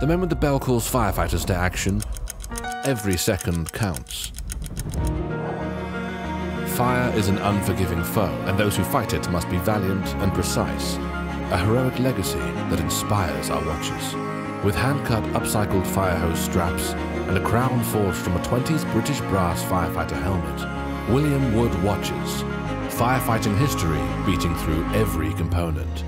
The moment the bell calls firefighters to action, every second counts. Fire is an unforgiving foe, and those who fight it must be valiant and precise. A heroic legacy that inspires our watches. With hand-cut upcycled fire hose straps and a crown forged from a 20s British brass firefighter helmet, William Wood watches. Firefighting history beating through every component.